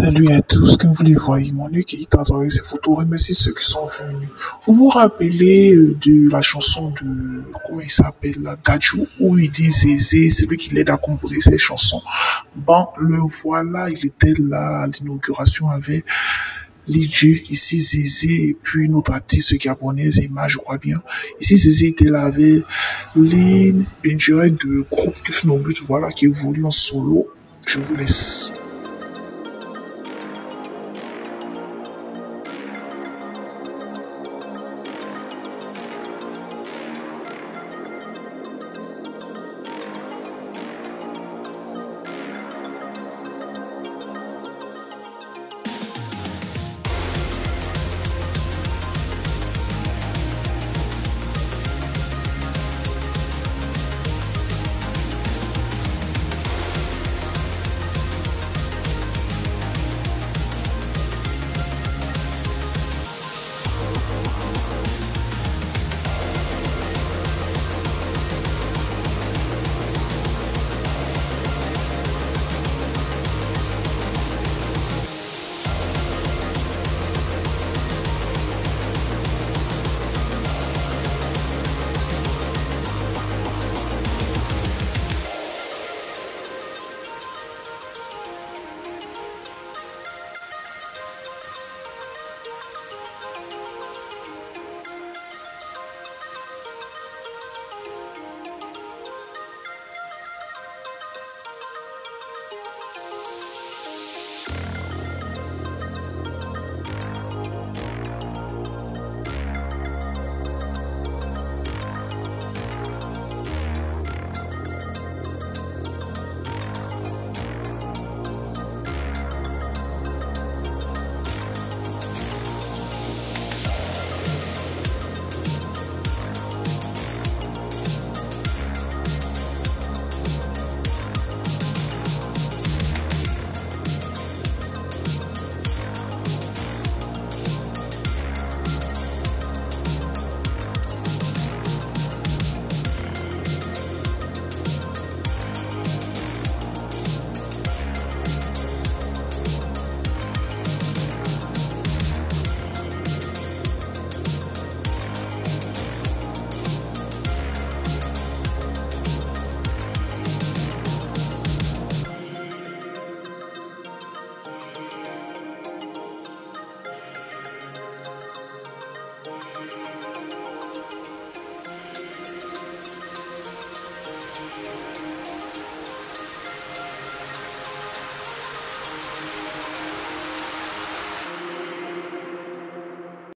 Salut à tous, comme vous les voyez, mon œil qui est à travers ces photos, remercie ceux qui sont venus. Vous vous rappelez euh, de la chanson de, comment il s'appelle, la Gadjou, où il dit Zézé, celui qui l'aide à composer ses chansons. Bon, le voilà, il était là à l'inauguration avec DJ, ici Zézé, et puis notre artiste gabonaise, Emma, je crois bien. Ici Zézé était là avec Lynn, une de groupe Kif No voilà, qui évolue en solo. Je vous laisse.